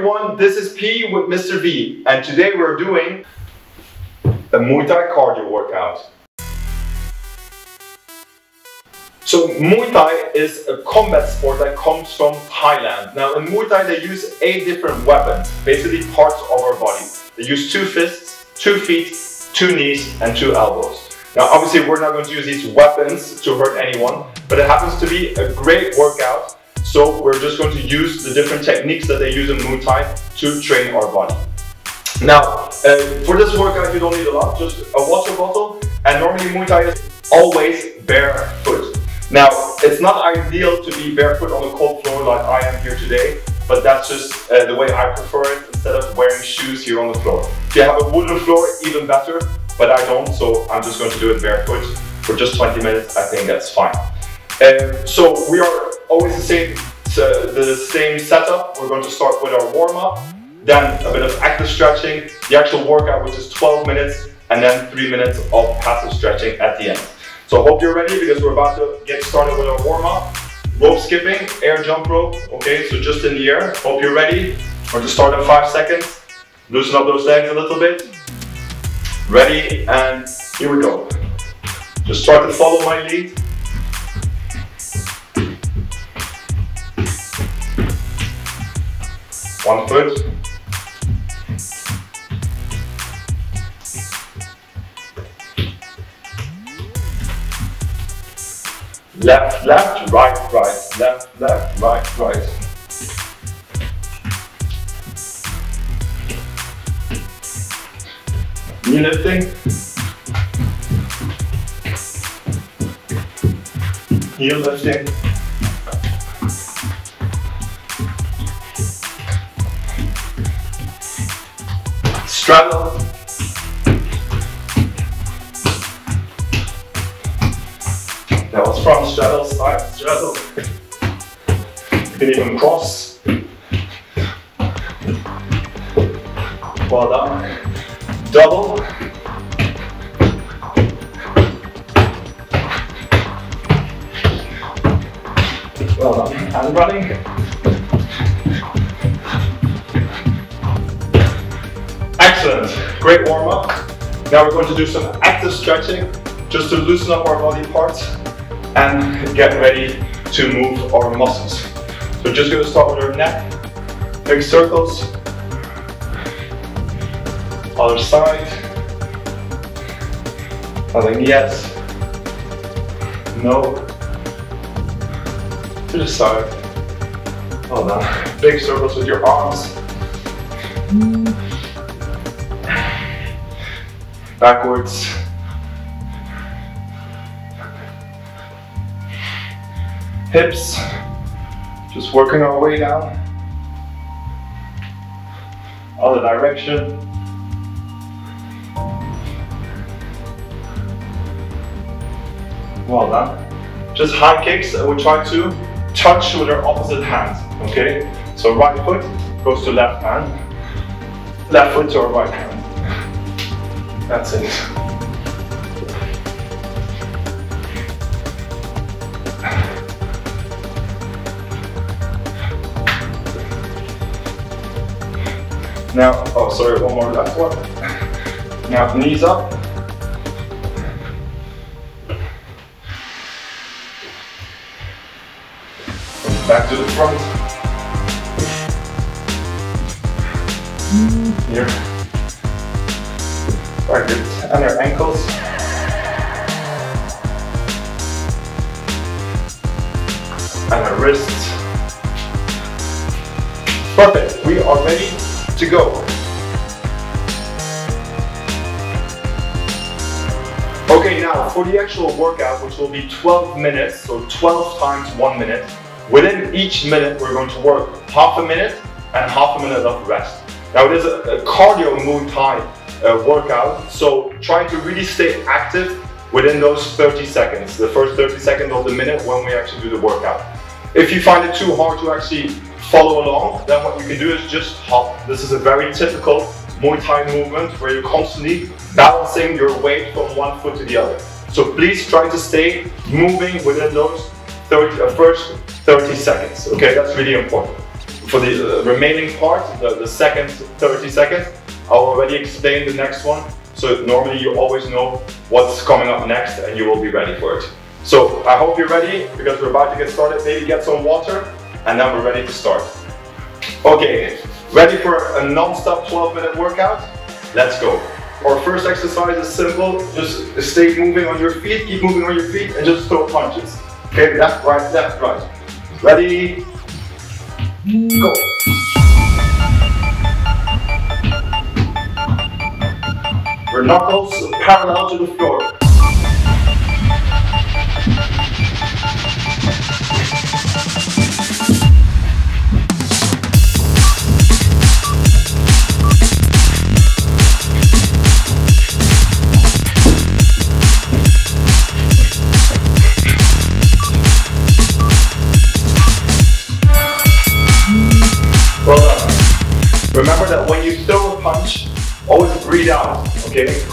everyone, this is PE with Mr. V and today we're doing a Muay Thai cardio workout. So Muay Thai is a combat sport that comes from Thailand. Now in Muay Thai they use eight different weapons, basically parts of our body. They use two fists, two feet, two knees and two elbows. Now obviously we're not going to use these weapons to hurt anyone, but it happens to be a great workout so we're just going to use the different techniques that they use in Muay Thai to train our body. Now, uh, for this workout you don't need a lot, just a water bottle and normally Muay Thai is always barefoot. Now, it's not ideal to be barefoot on a cold floor like I am here today, but that's just uh, the way I prefer it instead of wearing shoes here on the floor. If you have a wooden floor, even better, but I don't, so I'm just going to do it barefoot for just 20 minutes. I think that's fine. Um, so we are always the same, uh, the same setup. We're going to start with our warm up, then a bit of active stretching, the actual workout which is 12 minutes, and then three minutes of passive stretching at the end. So hope you're ready because we're about to get started with our warm up. Rope skipping, air jump rope, okay, so just in the air. Hope you're ready. We're going to start in five seconds. Loosen up those legs a little bit. Ready, and here we go. Just start to follow my lead. One foot. Left, left, right, right, left, left, right, right. Knee lifting. Heel lifting. Straddle. That was from straddle, side straddle. You can even cross. Well done. Double. Well done. And running. Great warm up. Now we're going to do some active stretching just to loosen up our body parts and get ready to move our muscles. So just going to start with our neck, big circles, other side, nothing yes, no, to the side, well done, big circles with your arms, backwards. Hips, just working our way down. Other direction. Well done. Just high kicks we try to touch with our opposite hand, okay? So right foot goes to left hand, left foot to our right hand. That's it. Now, oh sorry, one more left one. Now knees up. Back to the front. Here. Right, on our ankles. And our wrists. Perfect, we are ready to go. Okay, now for the actual workout, which will be 12 minutes, so 12 times one minute, within each minute we're going to work half a minute and half a minute of rest. Now it is a, a cardio Muay Thai uh, workout. So try to really stay active within those 30 seconds, the first 30 seconds of the minute when we actually do the workout. If you find it too hard to actually follow along, then what you can do is just hop. This is a very typical Muay Thai movement where you're constantly balancing your weight from one foot to the other. So please try to stay moving within those 30, uh, first 30 seconds. Okay, that's really important. for the uh, remaining part, the, the second 30 seconds, I'll already explain the next one. So normally you always know what's coming up next and you will be ready for it. So I hope you're ready because we're about to get started. Maybe get some water and then we're ready to start. Okay, ready for a non-stop 12 minute workout? Let's go. Our first exercise is simple. Just stay moving on your feet, keep moving on your feet and just throw punches. Okay, left, right, left, right. Ready? Go. Your knuckles parallel to the floor. Okay?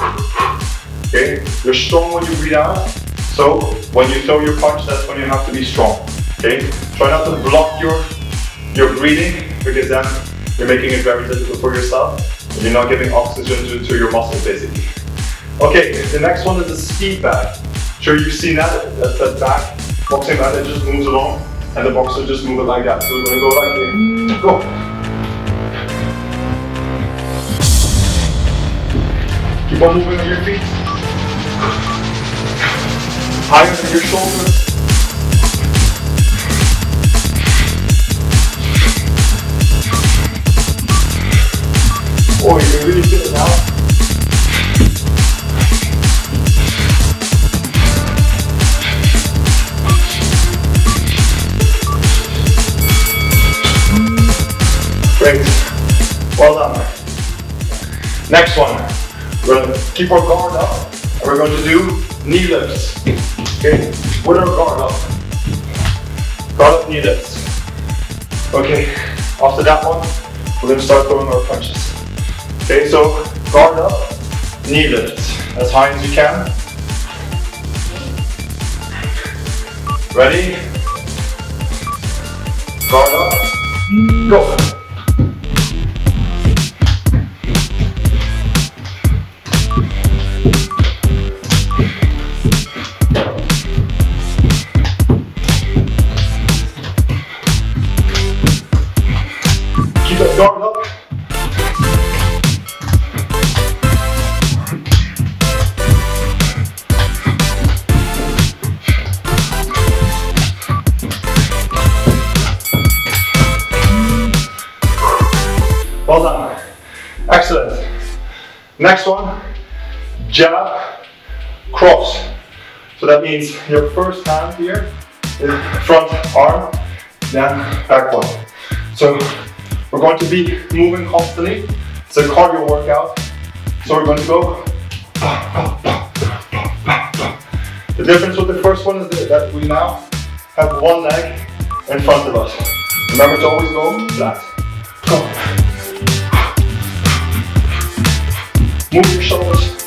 Okay? You're strong when you breathe out. So when you throw your punch, that's when you have to be strong. Okay? Try not to block your your breathing because then you're making it very difficult for yourself. You're not giving oxygen to, to your muscles basically. Okay, the next one is the speed bag. Sure you've seen that, that, that back boxing mat that just moves along and the boxer just moves it like that. So we're gonna go like this. Go. Keep on moving on your feet. Higher than your shoulders. Oh, you really feel it now. Great. Well done. Next one. We're to keep our guard up and we're going to do knee lifts. Okay, with our guard up. Guard up knee lifts. Okay, after that one, we're to start throwing our punches. Okay, so guard up, knee lifts as high as you can. Ready? Guard up, go. Excellent. Next one, jab, cross. So that means your first hand here is front arm, then back one. So we're going to be moving constantly. It's a cardio workout. So we're going to go. The difference with the first one is that we now have one leg in front of us. Remember to always go flat. Go. Move your shoulders.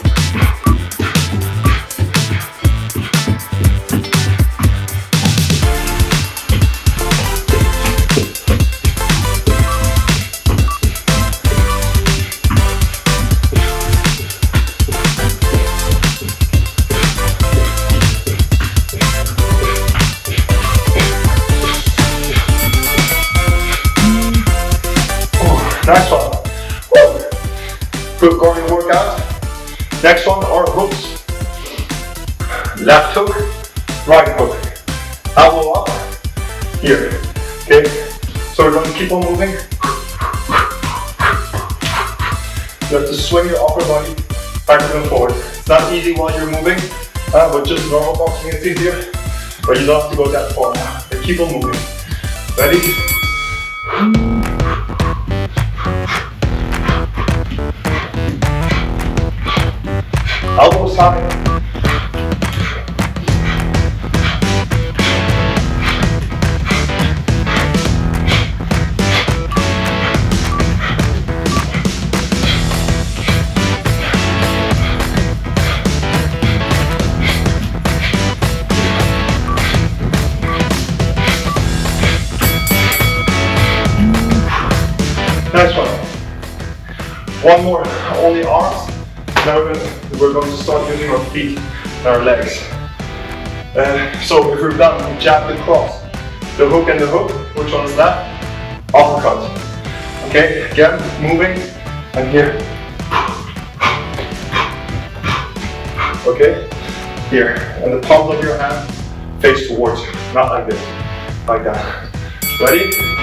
Boxing is easier. But you don't have to go that far. But keep on moving. Ready? Elbows high. Start using our feet and our legs. Uh, so if we've done we jab the cross, the hook and the hook, which one is that? Uppercut. Okay, again, moving, and here. Okay, here, and the palms of your hand face towards not like this, like that. Ready?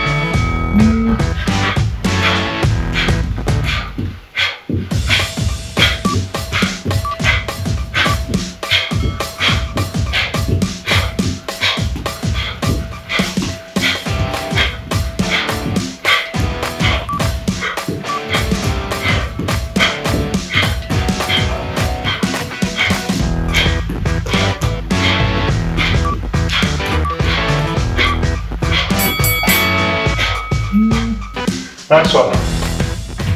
Next one.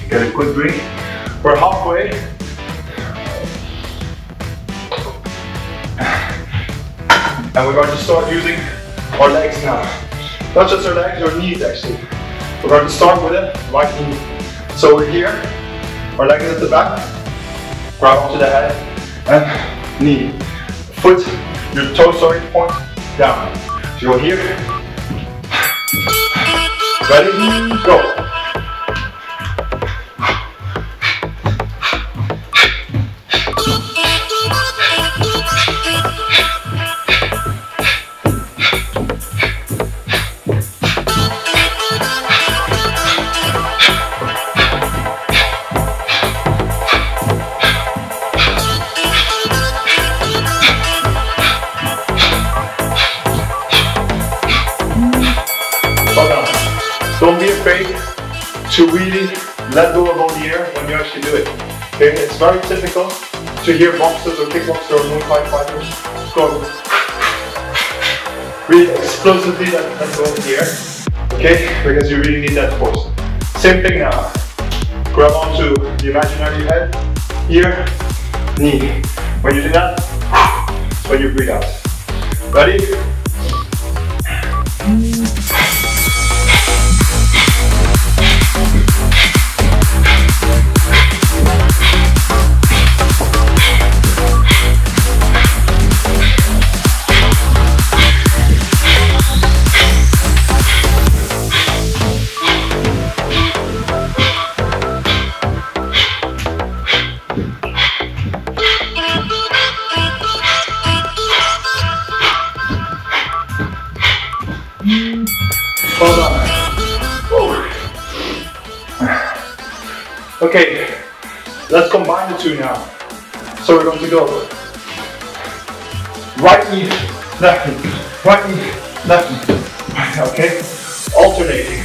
Get a quick breathe. We're halfway. And we're going to start using our legs now. Not just our legs, our knees actually. We're going to start with it, right knee. So we're here, our leg is at the back, grab onto the head, and knee. Foot, your toe, sorry, point down. So you're here. Ready? Go. Very typical to hear boxers or kickboxers or Muay Thai fighters go really explosively let, let go air. Okay, because you really need that force. Same thing now. Grab onto the imaginary head, here, knee. When you do that, when you breathe out. Ready? Okay, let's combine the two now. So we're going to go right knee, left knee, right knee, left knee. Okay, alternating.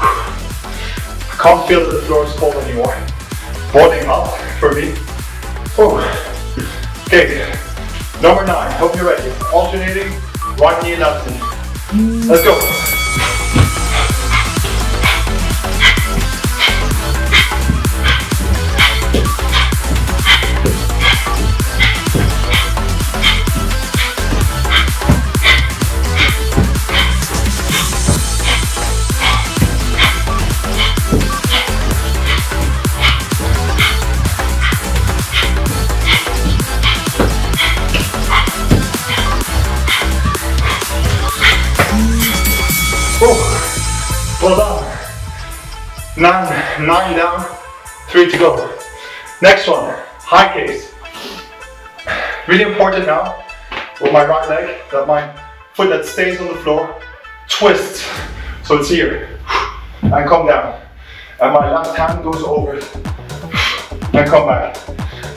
I can't feel the floor is cold anymore. Boiling up for me. Oh. Okay, number nine, hope you're ready. Alternating, right knee, left knee. Let's go. Nine, nine down, three to go. Next one, high kicks. Really important now, with my right leg, that my foot that stays on the floor, twist. So it's here, and come down. And my left hand goes over, and come back.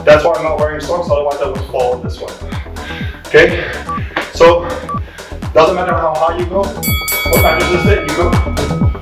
That's why I'm not wearing socks, otherwise I would fall this one. Okay? So, doesn't matter how high you go, what matters is that you go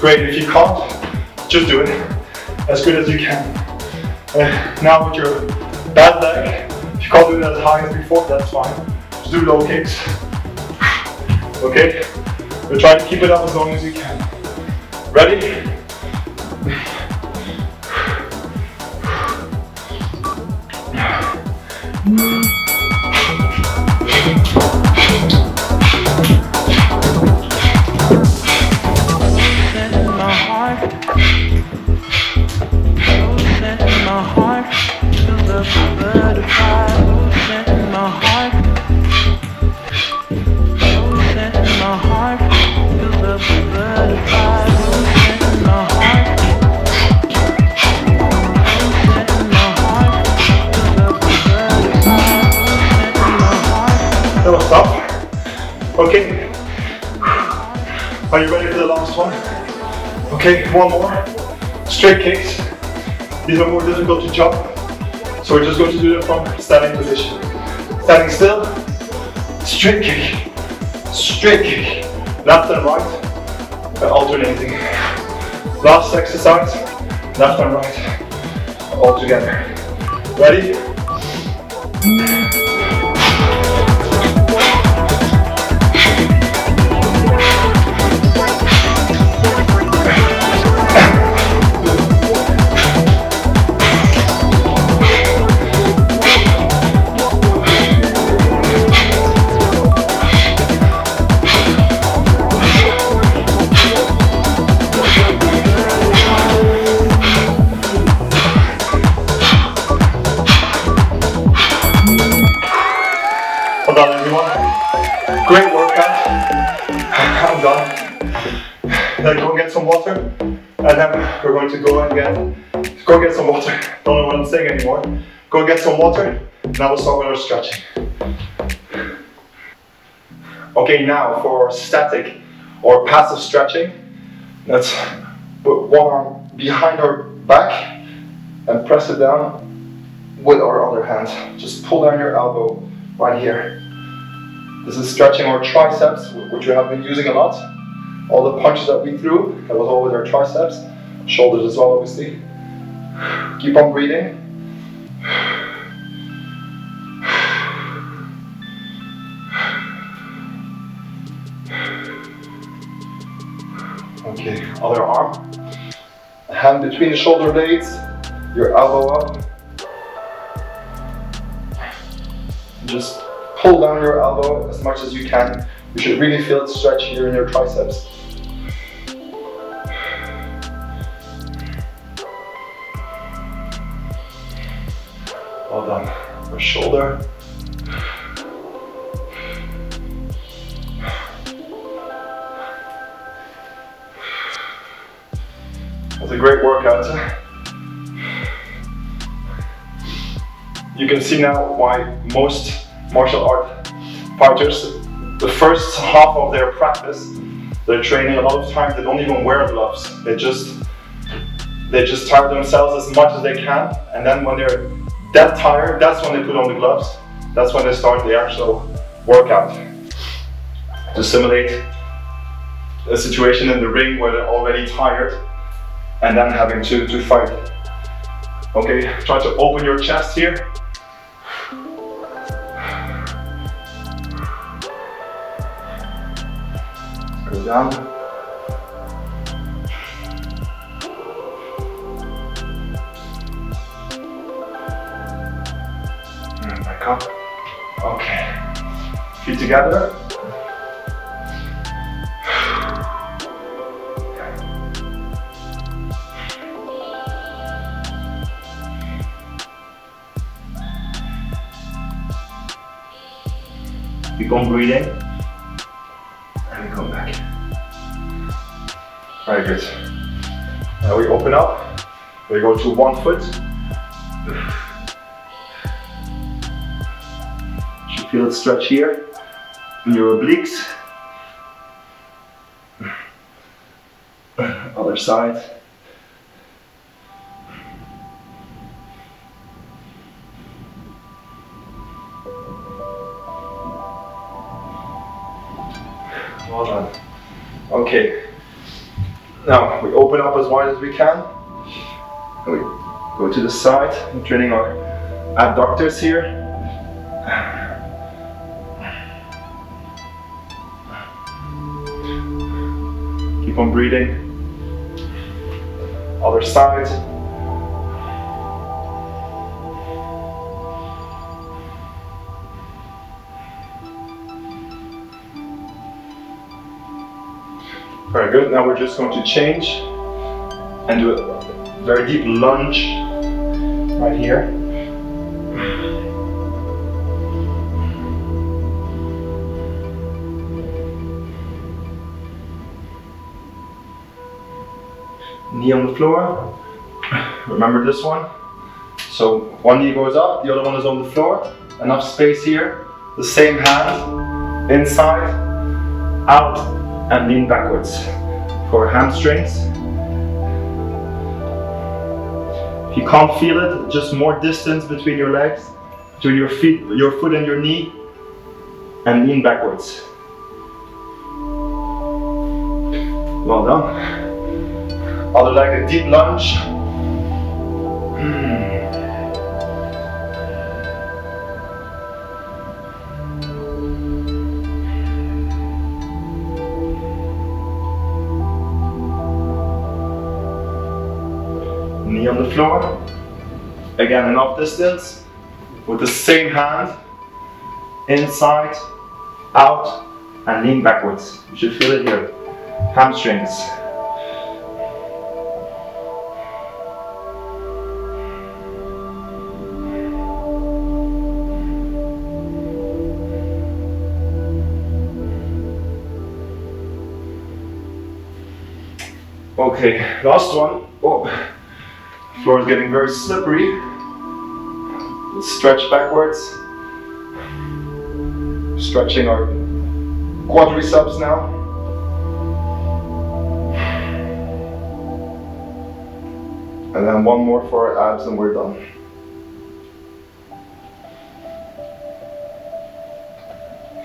great. If you can't, just do it as good as you can. Uh, now with your bad leg, if you can't do it as high as before, that's fine. Just do low kicks. Okay? But try to keep it up as long as you can. Ready? Okay, one more. Straight kicks. These are more difficult to jump. So we're just going to do them from standing position. Standing still, straight kick, straight kick, left and right, alternating. Last exercise, left and right, all together. Ready? Water. Now we'll start with our stretching. Okay, now for static or passive stretching, let's put one arm behind our back and press it down with our other hand. Just pull down your elbow right here. This is stretching our triceps, which we have been using a lot. All the punches that we threw, that was all with our triceps, shoulders as well, obviously. Keep on breathing. Other arm. Hand between the shoulder blades, your elbow up. Just pull down your elbow as much as you can. You should really feel it stretch here in your triceps. Well done. Our shoulder. That's a great workout. You can see now why most martial art fighters, the first half of their practice, they're training a lot of times they don't even wear gloves. They just they just tire themselves as much as they can and then when they're that tired, that's when they put on the gloves. That's when they start the actual workout. To simulate a situation in the ring where they're already tired and then having to, to fight. Okay, try to open your chest here. Go down. And back up. Okay. Feet together. Keep on breathing. And we come back. Very good. Now we open up. We go to one foot. You feel it stretch here in your obliques. Other side. Okay. Now we open up as wide as we can. And we go to the side, We're training our abductors here. Keep on breathing. Other side. Very good. Now we're just going to change and do a very deep lunge right here. Knee on the floor. Remember this one? So one knee goes up, the other one is on the floor. Enough space here. The same hand, inside, out, and lean backwards. For hamstrings. If you can't feel it, just more distance between your legs, between your feet, your foot and your knee, and lean backwards. Well done. Other leg, a deep lunge. On the floor. Again, enough distance. With the same hand. Inside, out, and lean backwards. You should feel it here. Hamstrings. Okay, last one. Oh, floor is getting very slippery. Stretch backwards. Stretching our quadriceps now. And then one more for our abs and we're done.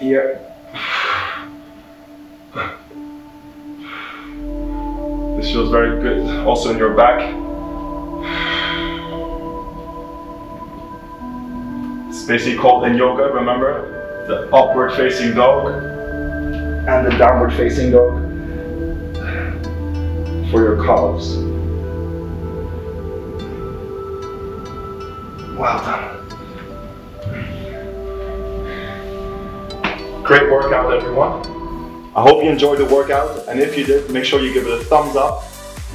Here. This feels very good. Also in your back. It's basically called in yoga, remember? The upward facing dog and the downward facing dog for your calves. Well done. Great workout, everyone. I hope you enjoyed the workout, and if you did, make sure you give it a thumbs up,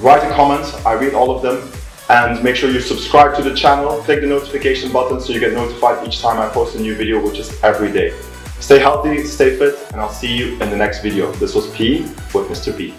write a comment, I read all of them, and make sure you subscribe to the channel, click the notification button so you get notified each time I post a new video, which is every day. Stay healthy, stay fit, and I'll see you in the next video. This was PE with Mr. V.